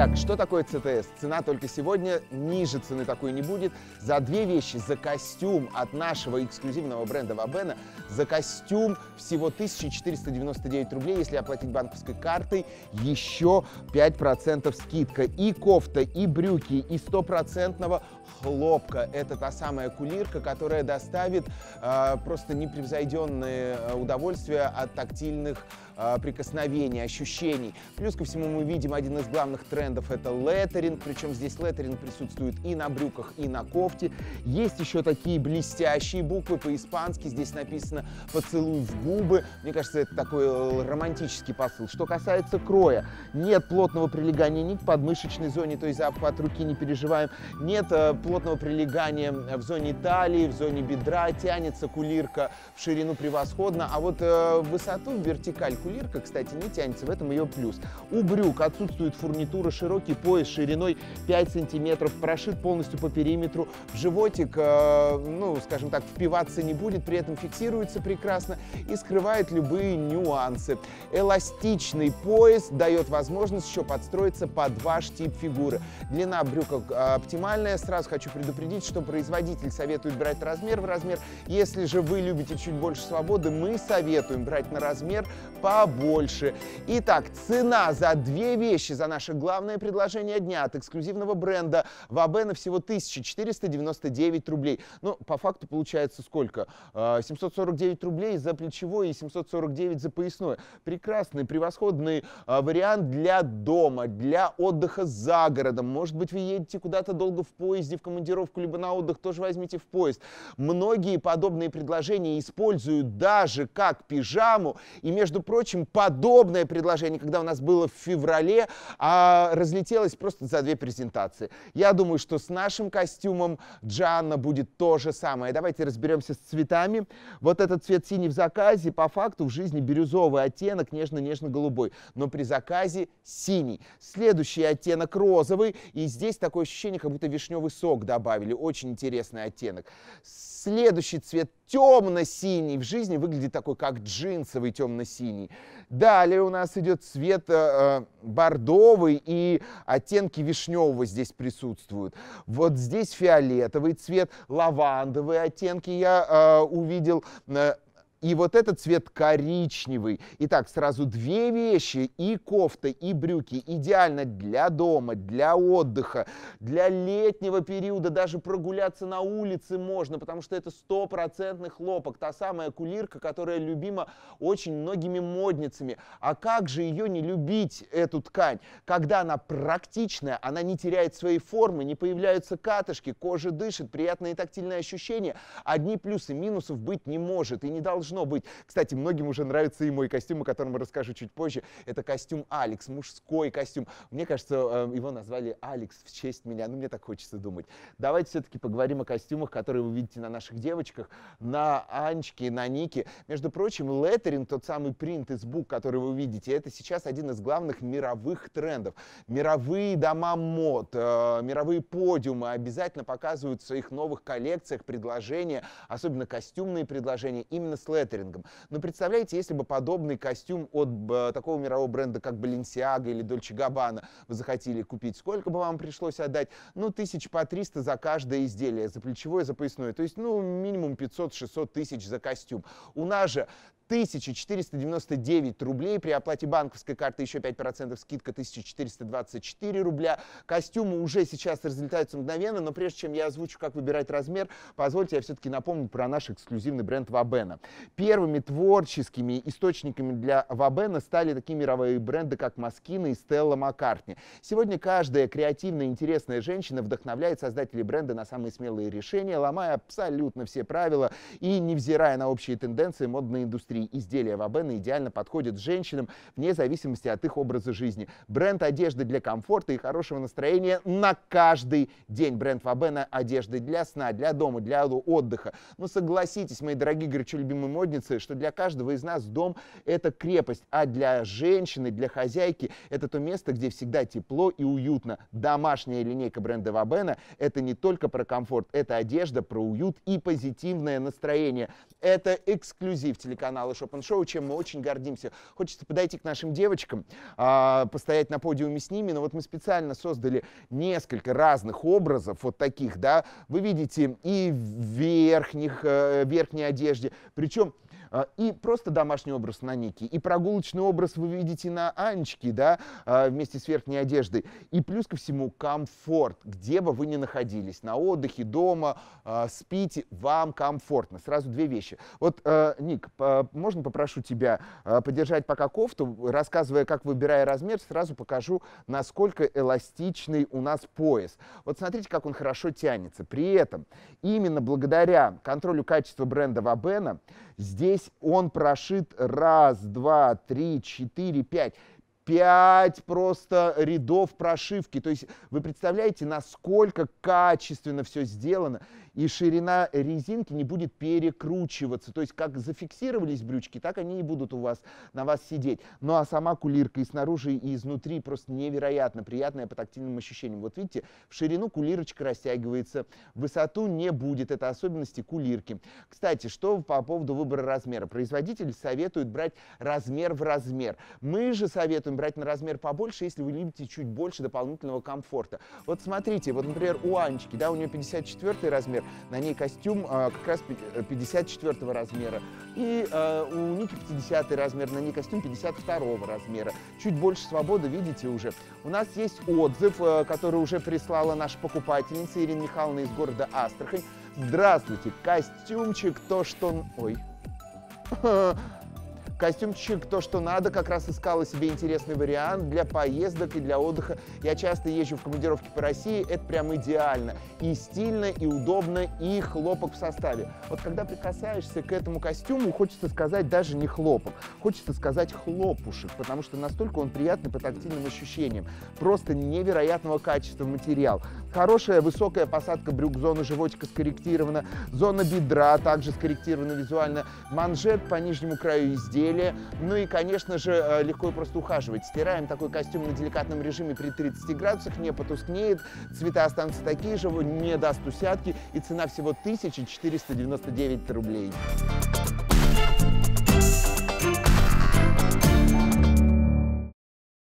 Итак, что такое ЦТС? Цена только сегодня, ниже цены такой не будет. За две вещи, за костюм от нашего эксклюзивного бренда Вабена, за костюм всего 1499 рублей, если оплатить банковской картой, еще 5% скидка. И кофта, и брюки, и стопроцентного хлопка. Это та самая кулирка, которая доставит э, просто непревзойденное э, удовольствие от тактильных э, прикосновений, ощущений. Плюс ко всему мы видим один из главных трендов — это леттеринг, причем здесь леттеринг присутствует и на брюках, и на кофте. Есть еще такие блестящие буквы по-испански, здесь написано «поцелуй в губы». Мне кажется, это такой э, романтический посыл. Что касается кроя, нет плотного прилегания ни к подмышечной зоне, то есть за обхват руки не переживаем, нет э, плотного прилегания в зоне талии, в зоне бедра, тянется кулирка в ширину превосходно, а вот э, высоту, вертикаль кулирка, кстати, не тянется, в этом ее плюс. У брюк отсутствует фурнитура, широкий пояс шириной 5 сантиметров, прошит полностью по периметру, в животик, э, ну, скажем так, впиваться не будет, при этом фиксируется прекрасно и скрывает любые нюансы. Эластичный пояс дает возможность еще подстроиться под ваш тип фигуры. Длина брюка э, оптимальная, сразу хочу предупредить, что производитель советует брать размер в размер. Если же вы любите чуть больше свободы, мы советуем брать на размер побольше. Итак, цена за две вещи, за наше главное предложение дня от эксклюзивного бренда Вабена всего 1499 рублей. Ну, по факту получается сколько? 749 а, рублей за плечевое и 749 за поясное. Прекрасный, превосходный а, вариант для дома, для отдыха за городом. Может быть, вы едете куда-то долго в поезде, в командировку, либо на отдых, тоже возьмите в поезд. Многие подобные предложения используют даже как пижаму. И, между прочим, подобное предложение, когда у нас было в феврале, а, разлетелось просто за две презентации. Я думаю, что с нашим костюмом Джанна будет то же самое. Давайте разберемся с цветами. Вот этот цвет синий в заказе, по факту в жизни бирюзовый оттенок, нежно-нежно-голубой, но при заказе синий. Следующий оттенок розовый, и здесь такое ощущение, как будто вишневый сок добавили. Очень интересный оттенок. Следующий цвет темно-синий. В жизни выглядит такой, как джинсовый темно-синий. Далее у нас идет цвет э, э, бордовый и оттенки вишневого здесь присутствуют. Вот здесь фиолетовый цвет, лавандовые оттенки я э, увидел. И вот этот цвет коричневый. Итак, сразу две вещи, и кофта, и брюки, идеально для дома, для отдыха, для летнего периода, даже прогуляться на улице можно, потому что это стопроцентный хлопок, та самая кулирка, которая любима очень многими модницами. А как же ее не любить, эту ткань? Когда она практичная, она не теряет своей формы, не появляются катышки, кожа дышит, приятные тактильные ощущения. Одни плюсы, минусов быть не может и не должно должно быть. Кстати, многим уже нравится и мой костюм, о котором я расскажу чуть позже. Это костюм Алекс, мужской костюм. Мне кажется, э, его назвали Алекс в честь меня. Ну, мне так хочется думать. Давайте все-таки поговорим о костюмах, которые вы видите на наших девочках, на Анечке, на Нике. Между прочим, леттеринг, тот самый принт из бук, который вы видите, это сейчас один из главных мировых трендов. Мировые дома мод, э, мировые подиумы обязательно показывают в своих новых коллекциях предложения, особенно костюмные предложения, именно с леттерингом. Но представляете, если бы подобный костюм от такого мирового бренда, как Balenciaga или Dolce Gabbana, вы захотели купить, сколько бы вам пришлось отдать? Ну, тысяч по 300 за каждое изделие, за плечевое, за поясное. То есть, ну, минимум 500-600 тысяч за костюм. У нас же 1499 рублей. При оплате банковской карты еще 5% скидка 1424 рубля. Костюмы уже сейчас разлетаются мгновенно, но прежде чем я озвучу, как выбирать размер, позвольте я все-таки напомню про наш эксклюзивный бренд Вабена. Первыми творческими источниками для Вабена стали такие мировые бренды, как Маскина и Стелла Маккартни. Сегодня каждая креативная, интересная женщина вдохновляет создателей бренда на самые смелые решения, ломая абсолютно все правила и невзирая на общие тенденции модной индустрии индустрии изделия Вабена идеально подходят женщинам вне зависимости от их образа жизни. Бренд одежды для комфорта и хорошего настроения на каждый день. Бренд Вабена одежды для сна, для дома, для отдыха. Но согласитесь, мои дорогие горячо любимые модницы, что для каждого из нас дом — это крепость, а для женщины, для хозяйки — это то место, где всегда тепло и уютно. Домашняя линейка бренда Вабена — это не только про комфорт, это одежда, про уют и позитивное настроение. Это эксклюзив телеканала Малыш Open Show, чем мы очень гордимся. Хочется подойти к нашим девочкам, а, постоять на подиуме с ними, но вот мы специально создали несколько разных образов, вот таких, да, вы видите и в верхних, э, верхней одежде, причем и просто домашний образ на Нике, и прогулочный образ вы видите на Анечке, да, а, вместе с верхней одеждой. И плюс ко всему комфорт, где бы вы ни находились, на отдыхе, дома, а, спите, вам комфортно. Сразу две вещи. Вот, Ник, можно попрошу тебя подержать пока кофту, рассказывая, как выбирая размер, сразу покажу, насколько эластичный у нас пояс. Вот смотрите, как он хорошо тянется. При этом именно благодаря контролю качества бренда Вабена здесь он прошит раз, два, три, четыре, пять пять просто рядов прошивки. То есть вы представляете, насколько качественно все сделано и ширина резинки не будет перекручиваться. То есть как зафиксировались брючки, так они и будут у вас на вас сидеть. Ну а сама кулирка и снаружи, и изнутри просто невероятно приятная по тактильным ощущениям. Вот видите, в ширину кулирочка растягивается, в высоту не будет. Это особенности кулирки. Кстати, что по поводу выбора размера. Производитель советует брать размер в размер. Мы же советуем брать на размер побольше, если вы любите чуть больше дополнительного комфорта. Вот смотрите, вот, например, у Анечки, да, у нее 54 размер, на ней костюм э, как раз 54 э, размера. И э, у Ники 50 размер, на ней костюм 52 размера. Чуть больше свободы, видите уже. У нас есть отзыв, э, который уже прислала наша покупательница Ирина Михайловна из города Астрахань. Здравствуйте, костюмчик то, что... Ой. Костюмчик то, что надо, как раз искала себе интересный вариант для поездок и для отдыха. Я часто езжу в командировки по России, это прям идеально. И стильно, и удобно, и хлопок в составе. Вот когда прикасаешься к этому костюму, хочется сказать даже не хлопок, хочется сказать хлопушек, потому что настолько он приятный по тактильным ощущениям. Просто невероятного качества материал. Хорошая высокая посадка брюк, зона животика скорректирована, зона бедра также скорректирована визуально, манжет по нижнему краю изделия, ну и, конечно же, э, легко и просто ухаживать. Стираем такой костюм на деликатном режиме при 30 градусах, не потускнеет, цвета останутся такие же, не даст усядки, и цена всего 1499 рублей.